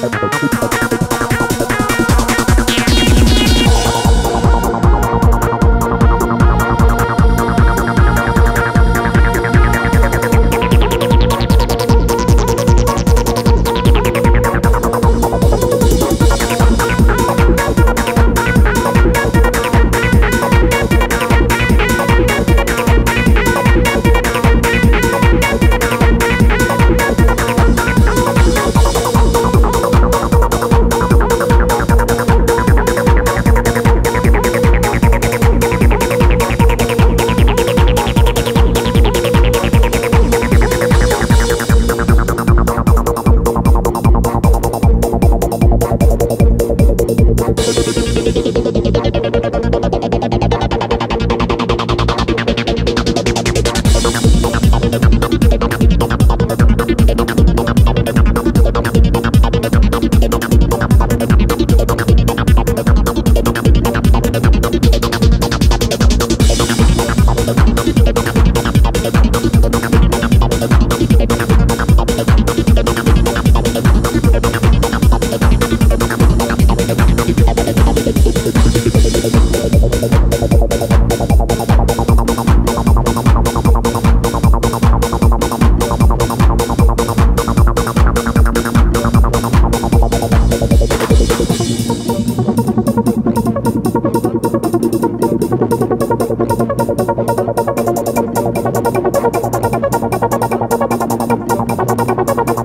Gracias. Thank you.